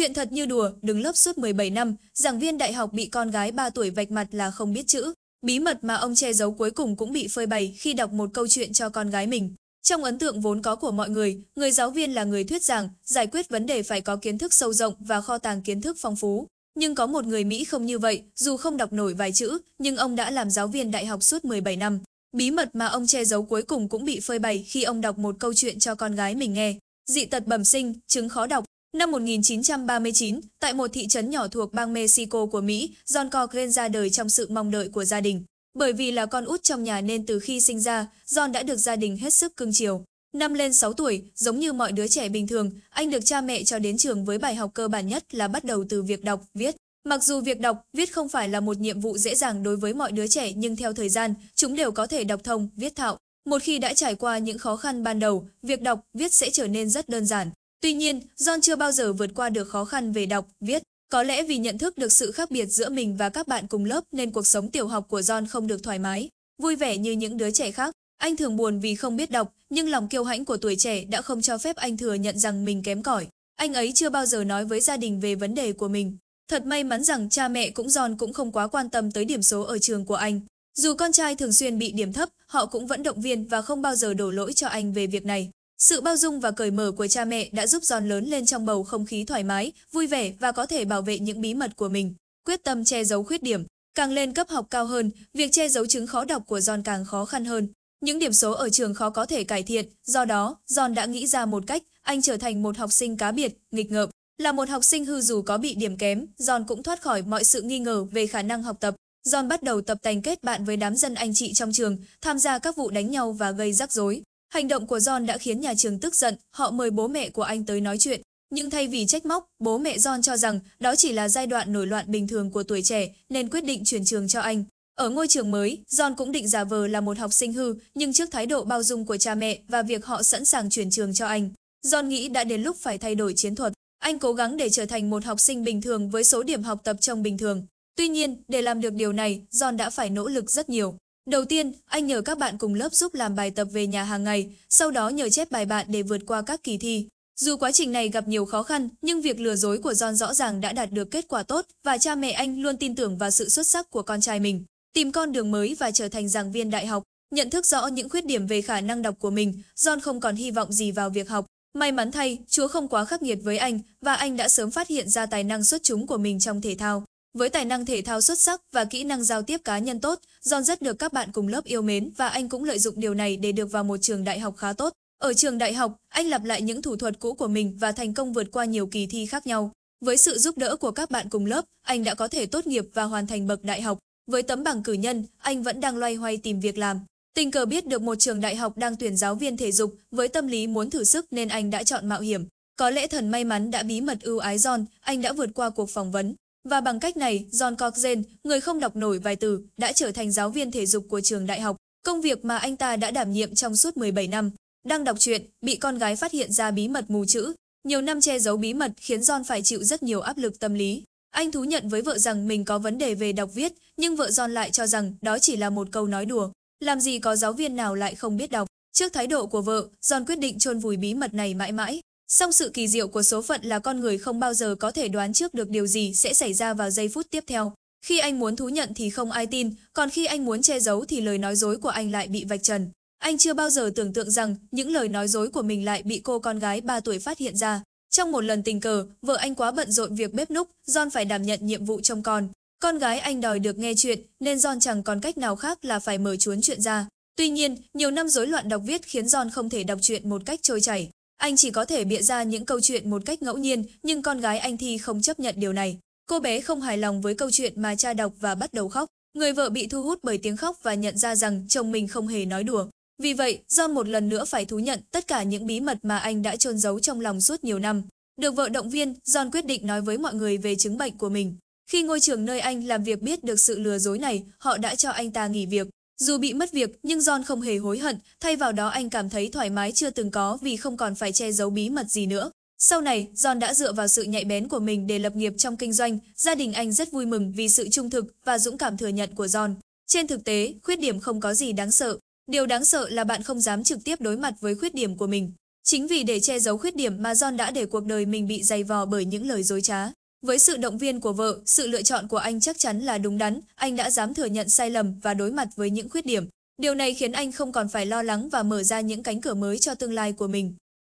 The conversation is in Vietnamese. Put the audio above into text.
Chuyện thật như đùa, đứng lớp suốt 17 năm, giảng viên đại học bị con gái 3 tuổi vạch mặt là không biết chữ. Bí mật mà ông che giấu cuối cùng cũng bị phơi bày khi đọc một câu chuyện cho con gái mình. Trong ấn tượng vốn có của mọi người, người giáo viên là người thuyết giảng, giải quyết vấn đề phải có kiến thức sâu rộng và kho tàng kiến thức phong phú. Nhưng có một người Mỹ không như vậy, dù không đọc nổi vài chữ, nhưng ông đã làm giáo viên đại học suốt 17 năm. Bí mật mà ông che giấu cuối cùng cũng bị phơi bày khi ông đọc một câu chuyện cho con gái mình nghe. Dị tật bẩm sinh, chứng khó đọc. Năm 1939, tại một thị trấn nhỏ thuộc bang Mexico của Mỹ, John Cochrane ra đời trong sự mong đợi của gia đình. Bởi vì là con út trong nhà nên từ khi sinh ra, John đã được gia đình hết sức cưng chiều. Năm lên 6 tuổi, giống như mọi đứa trẻ bình thường, anh được cha mẹ cho đến trường với bài học cơ bản nhất là bắt đầu từ việc đọc, viết. Mặc dù việc đọc, viết không phải là một nhiệm vụ dễ dàng đối với mọi đứa trẻ nhưng theo thời gian, chúng đều có thể đọc thông, viết thạo. Một khi đã trải qua những khó khăn ban đầu, việc đọc, viết sẽ trở nên rất đơn giản. Tuy nhiên, John chưa bao giờ vượt qua được khó khăn về đọc, viết. Có lẽ vì nhận thức được sự khác biệt giữa mình và các bạn cùng lớp nên cuộc sống tiểu học của John không được thoải mái, vui vẻ như những đứa trẻ khác. Anh thường buồn vì không biết đọc, nhưng lòng kiêu hãnh của tuổi trẻ đã không cho phép anh thừa nhận rằng mình kém cỏi. Anh ấy chưa bao giờ nói với gia đình về vấn đề của mình. Thật may mắn rằng cha mẹ cũng John cũng không quá quan tâm tới điểm số ở trường của anh. Dù con trai thường xuyên bị điểm thấp, họ cũng vẫn động viên và không bao giờ đổ lỗi cho anh về việc này. Sự bao dung và cởi mở của cha mẹ đã giúp John lớn lên trong bầu không khí thoải mái, vui vẻ và có thể bảo vệ những bí mật của mình. Quyết tâm che giấu khuyết điểm. Càng lên cấp học cao hơn, việc che giấu chứng khó đọc của John càng khó khăn hơn. Những điểm số ở trường khó có thể cải thiện, do đó, John đã nghĩ ra một cách, anh trở thành một học sinh cá biệt, nghịch ngợm. Là một học sinh hư dù có bị điểm kém, John cũng thoát khỏi mọi sự nghi ngờ về khả năng học tập. John bắt đầu tập tành kết bạn với đám dân anh chị trong trường, tham gia các vụ đánh nhau và gây rắc rối. Hành động của John đã khiến nhà trường tức giận, họ mời bố mẹ của anh tới nói chuyện. Nhưng thay vì trách móc, bố mẹ John cho rằng đó chỉ là giai đoạn nổi loạn bình thường của tuổi trẻ nên quyết định chuyển trường cho anh. Ở ngôi trường mới, John cũng định giả vờ là một học sinh hư, nhưng trước thái độ bao dung của cha mẹ và việc họ sẵn sàng chuyển trường cho anh, John nghĩ đã đến lúc phải thay đổi chiến thuật. Anh cố gắng để trở thành một học sinh bình thường với số điểm học tập trong bình thường. Tuy nhiên, để làm được điều này, John đã phải nỗ lực rất nhiều. Đầu tiên, anh nhờ các bạn cùng lớp giúp làm bài tập về nhà hàng ngày, sau đó nhờ chép bài bạn để vượt qua các kỳ thi. Dù quá trình này gặp nhiều khó khăn, nhưng việc lừa dối của John rõ ràng đã đạt được kết quả tốt và cha mẹ anh luôn tin tưởng vào sự xuất sắc của con trai mình. Tìm con đường mới và trở thành giảng viên đại học, nhận thức rõ những khuyết điểm về khả năng đọc của mình, John không còn hy vọng gì vào việc học. May mắn thay, Chúa không quá khắc nghiệt với anh và anh đã sớm phát hiện ra tài năng xuất chúng của mình trong thể thao. Với tài năng thể thao xuất sắc và kỹ năng giao tiếp cá nhân tốt, John rất được các bạn cùng lớp yêu mến và anh cũng lợi dụng điều này để được vào một trường đại học khá tốt. Ở trường đại học, anh lặp lại những thủ thuật cũ của mình và thành công vượt qua nhiều kỳ thi khác nhau. Với sự giúp đỡ của các bạn cùng lớp, anh đã có thể tốt nghiệp và hoàn thành bậc đại học. Với tấm bằng cử nhân, anh vẫn đang loay hoay tìm việc làm. Tình cờ biết được một trường đại học đang tuyển giáo viên thể dục với tâm lý muốn thử sức nên anh đã chọn mạo hiểm. Có lẽ thần may mắn đã bí mật ưu ái John, anh đã vượt qua cuộc phỏng vấn. Và bằng cách này, John Coxen, người không đọc nổi vài từ, đã trở thành giáo viên thể dục của trường đại học, công việc mà anh ta đã đảm nhiệm trong suốt 17 năm. Đang đọc truyện, bị con gái phát hiện ra bí mật mù chữ. Nhiều năm che giấu bí mật khiến John phải chịu rất nhiều áp lực tâm lý. Anh thú nhận với vợ rằng mình có vấn đề về đọc viết, nhưng vợ John lại cho rằng đó chỉ là một câu nói đùa. Làm gì có giáo viên nào lại không biết đọc. Trước thái độ của vợ, John quyết định chôn vùi bí mật này mãi mãi. Song sự kỳ diệu của số phận là con người không bao giờ có thể đoán trước được điều gì sẽ xảy ra vào giây phút tiếp theo. Khi anh muốn thú nhận thì không ai tin, còn khi anh muốn che giấu thì lời nói dối của anh lại bị vạch trần. Anh chưa bao giờ tưởng tượng rằng những lời nói dối của mình lại bị cô con gái 3 tuổi phát hiện ra. Trong một lần tình cờ, vợ anh quá bận rộn việc bếp núc, John phải đảm nhận nhiệm vụ trông con. Con gái anh đòi được nghe chuyện, nên John chẳng còn cách nào khác là phải mở chuốn chuyện ra. Tuy nhiên, nhiều năm rối loạn đọc viết khiến John không thể đọc truyện một cách trôi chảy. Anh chỉ có thể bịa ra những câu chuyện một cách ngẫu nhiên, nhưng con gái anh Thi không chấp nhận điều này. Cô bé không hài lòng với câu chuyện mà cha đọc và bắt đầu khóc. Người vợ bị thu hút bởi tiếng khóc và nhận ra rằng chồng mình không hề nói đùa. Vì vậy, do một lần nữa phải thú nhận tất cả những bí mật mà anh đã chôn giấu trong lòng suốt nhiều năm. Được vợ động viên, John quyết định nói với mọi người về chứng bệnh của mình. Khi ngôi trường nơi anh làm việc biết được sự lừa dối này, họ đã cho anh ta nghỉ việc. Dù bị mất việc, nhưng John không hề hối hận, thay vào đó anh cảm thấy thoải mái chưa từng có vì không còn phải che giấu bí mật gì nữa. Sau này, John đã dựa vào sự nhạy bén của mình để lập nghiệp trong kinh doanh, gia đình anh rất vui mừng vì sự trung thực và dũng cảm thừa nhận của John. Trên thực tế, khuyết điểm không có gì đáng sợ. Điều đáng sợ là bạn không dám trực tiếp đối mặt với khuyết điểm của mình. Chính vì để che giấu khuyết điểm mà John đã để cuộc đời mình bị dày vò bởi những lời dối trá. Với sự động viên của vợ, sự lựa chọn của anh chắc chắn là đúng đắn, anh đã dám thừa nhận sai lầm và đối mặt với những khuyết điểm. Điều này khiến anh không còn phải lo lắng và mở ra những cánh cửa mới cho tương lai của mình.